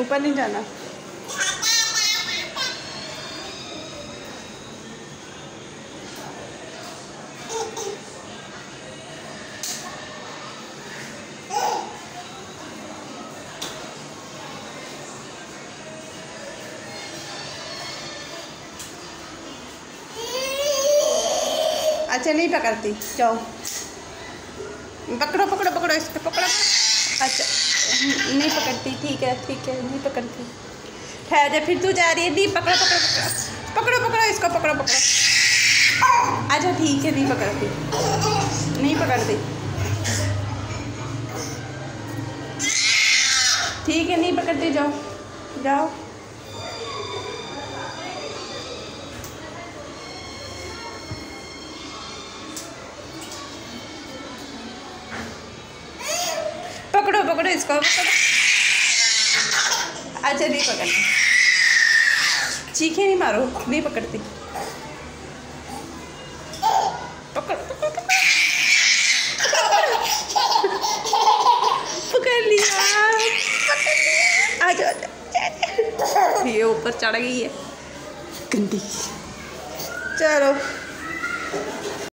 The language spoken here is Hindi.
ऊपर नहीं जाना। अच्छा नहीं पकड़ती। जाओ। पकड़ो पकड़ो पकड़ो इसको पकड़ो। अच्छा नहीं पकड़ती, ठीक है ठीक है, नहीं पकड़ती। ठहर जा, फिर तू जा रही है नहीं पकड़ो पकड़ो पकड़ो पकड़ो पकड़ो इसको, पकड़ो पकड़ो। अच्छा ठीक है, नहीं पकड़ती। नहीं पकड़ती। ठीक है, नहीं पकड़ती, जाओ जाओ। पकड़ो पकड़ो इसको, पकड़ो। अच्छा नहीं पकड़ती। चीखे नहीं मारो, नहीं पकड़ती। ये ऊपर चढ़ गई है। गंदी। चलो।